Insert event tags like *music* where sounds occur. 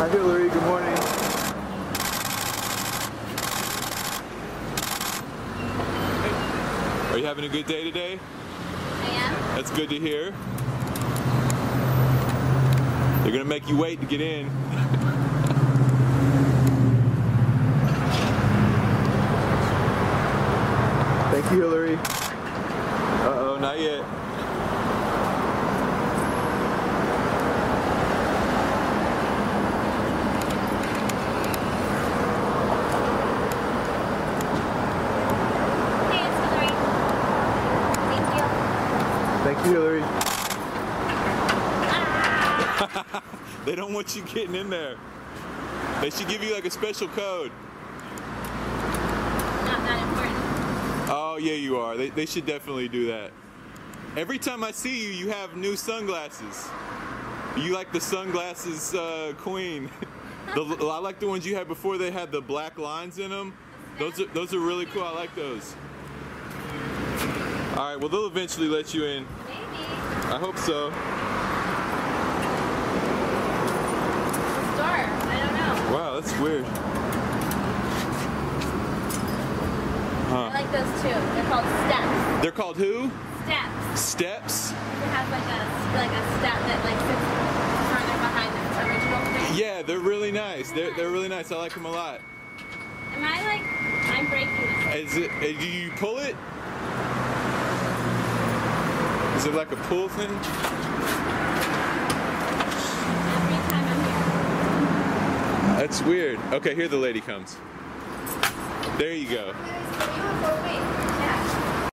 Hi Hilary, good morning. Hey. Are you having a good day today? I am. That's good to hear. They're gonna make you wait to get in. Thank you, Hilary. Uh-oh, not yet. Hilary. Ah! *laughs* They don't want you getting in there. They should give you like a special code. Not that important. Oh, yeah, you are. They, they should definitely do that. Every time I see you, you have new sunglasses. You like the sunglasses uh, queen. *laughs* the, I like the ones you had before they had the black lines in them. Those are, those are really cool. I like those. All right, well, they'll eventually let you in. I hope so. Store. I don't know. Wow, that's weird. Huh. I like those too. They're called steps. They're called who? Steps. Steps? It has like a like a step that like sits further behind the original thing. Yeah, they're really nice. They're, they're really nice. I like them a lot. Am I like I'm breaking this? Is it? uh, Do you pull it? Is it like a pool thing? That's weird. Okay, here the lady comes. There you go.